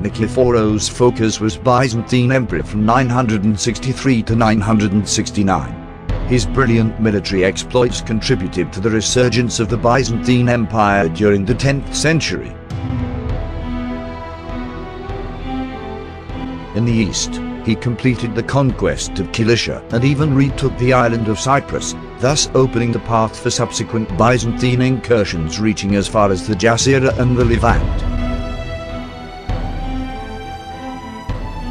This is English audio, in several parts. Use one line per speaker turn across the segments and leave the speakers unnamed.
Nicephorus Phocas was Byzantine emperor from 963 to 969. His brilliant military exploits contributed to the resurgence of the Byzantine Empire during the 10th century. In the east, he completed the conquest of Cilicia and even retook the island of Cyprus, thus opening the path for subsequent Byzantine incursions reaching as far as the Jazira and the Levant.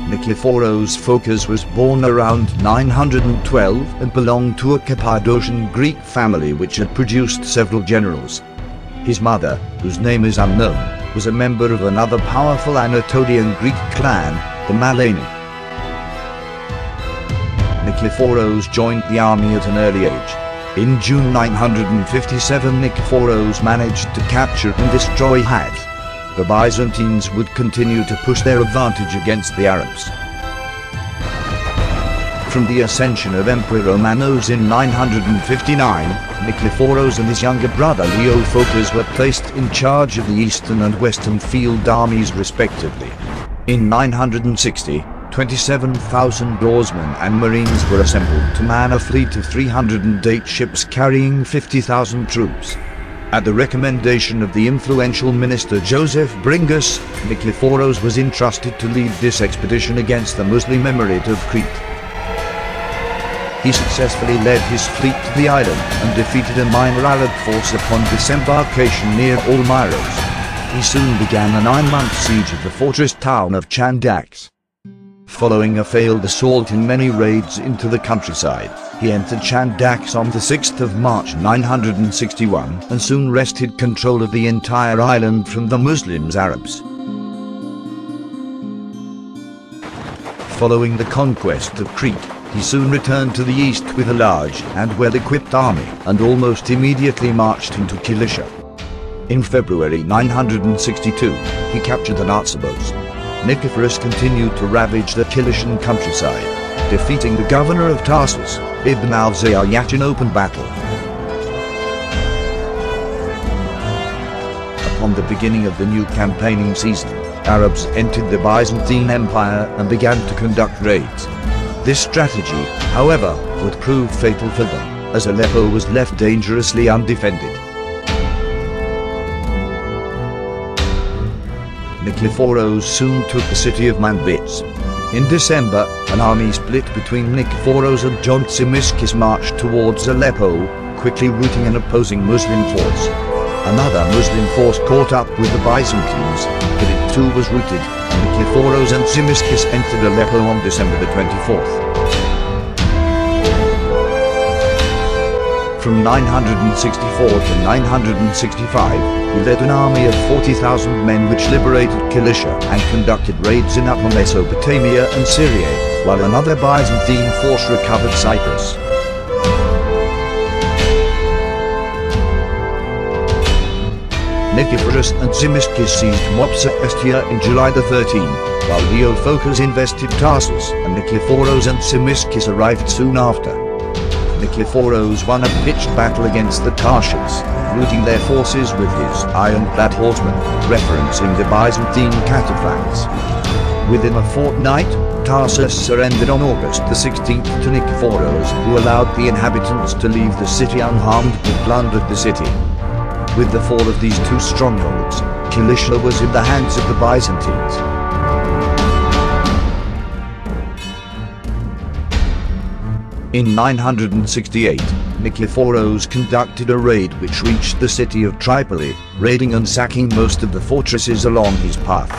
Nicephorus Phokas was born around 912 and belonged to a Cappadocian Greek family which had produced several generals. His mother, whose name is unknown, was a member of another powerful Anatolian Greek clan, the Maleinoi. Nicephorus joined the army at an early age. In June 957 Nicephorus managed to capture and destroy Hadath, the Byzantines would continue to push their advantage against the Arabs. From the ascension of Emperor Romanos in 959, Nicephorus and his younger brother Leo Phocas were placed in charge of the eastern and western field armies respectively. In 960, 27,000 oarsmen and marines were assembled to man a fleet of 308 ships carrying 50,000 troops. At the recommendation of the influential minister Joseph Bringas, Nicephorus was entrusted to lead this expedition against the Muslim Emirate of Crete. He successfully led his fleet to the island and defeated a minor Arab force upon disembarkation near Olmyros. He soon began a nine-month siege of the fortress town of Chandax. Following a failed assault and many raids into the countryside, he entered Chandax on the 6th of March 961 and soon wrested control of the entire island from the Muslims Arabs. Following the conquest of Crete, he soon returned to the east with a large and well-equipped army and almost immediately marched into Cilicia. In February 962, he captured the Anazarbos. Nicephorus continued to ravage the Cilician countryside, defeating the governor of Tarsus, Ibn al-Zayyat in open battle. Upon the beginning of the new campaigning season, Arabs entered the Byzantine Empire and began to conduct raids. This strategy, however, would prove fatal for them, as Aleppo was left dangerously undefended. Nicephorus soon took the city of Manbij. In December, an army split between Nicephorus and John Tzimiskes marched towards Aleppo, quickly routing an opposing Muslim force. Another Muslim force caught up with the Byzantines, but it too was routed, and Nicephorus and Tzimiskes entered Aleppo on December the 24th. From 964 to 965, he led an army of 40,000 men which liberated Cilicia and conducted raids in Upper Mesopotamia and Syria, while another Byzantine force recovered Cyprus. Nicephorus and Tzimiskes seized Mopsuestia in July the 13th, while Leo Phocas invested Tarsus and Nicephorus and Tzimiskes arrived soon after. Nicephorus won a pitched battle against the Tarsians, routing their forces with his ironclad horsemen, referencing the Byzantine cataphracts. Within a fortnight, Tarsus surrendered on August the 16th to Nicephorus, who allowed the inhabitants to leave the city unharmed but plundered the city. With the fall of these two strongholds, Cilicia was in the hands of the Byzantines. In 968, Nicephorus conducted a raid which reached the city of Tripoli, raiding and sacking most of the fortresses along his path.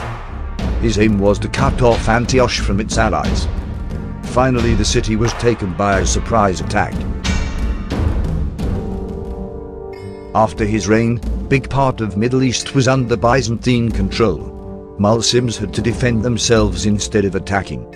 His aim was to cut off Antioch from its allies. Finally the city was taken by a surprise attack. After his reign, big part of Middle East was under Byzantine control. Muslims had to defend themselves instead of attacking.